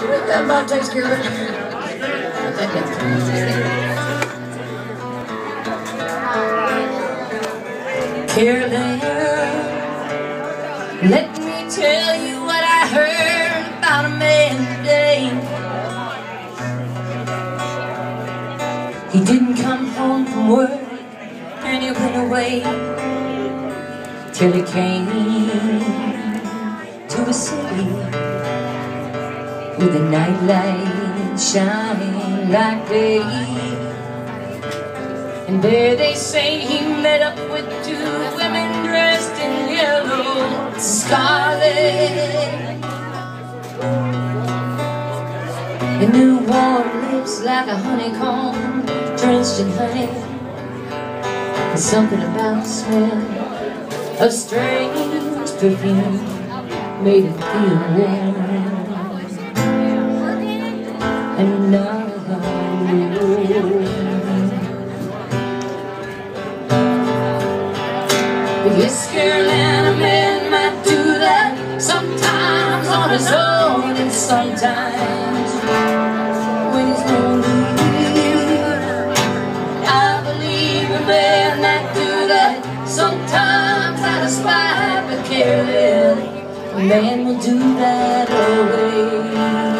That about takes care of it. Caroline, let me tell you what I heard about a man today. He didn't come home from work and he went away till he came to a city with the nightlight shining like day. And there they say he met up with two women dressed in yellow scarlet. And new warm lips like a honeycomb drenched in honey. And something about the smell of strange perfume made it feel warm and now This girl and a man might do that Sometimes on his own and sometimes when he's lonely I believe a man that do that Sometimes out of spite but careless A man will do that always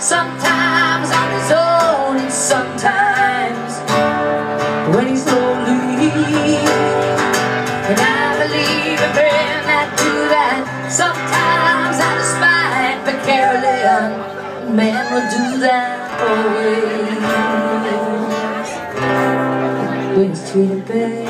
sometimes on his own and sometimes when he's lonely. And I believe a man might do that sometimes out of spite, but Caroline, man will do that always when it's treated bad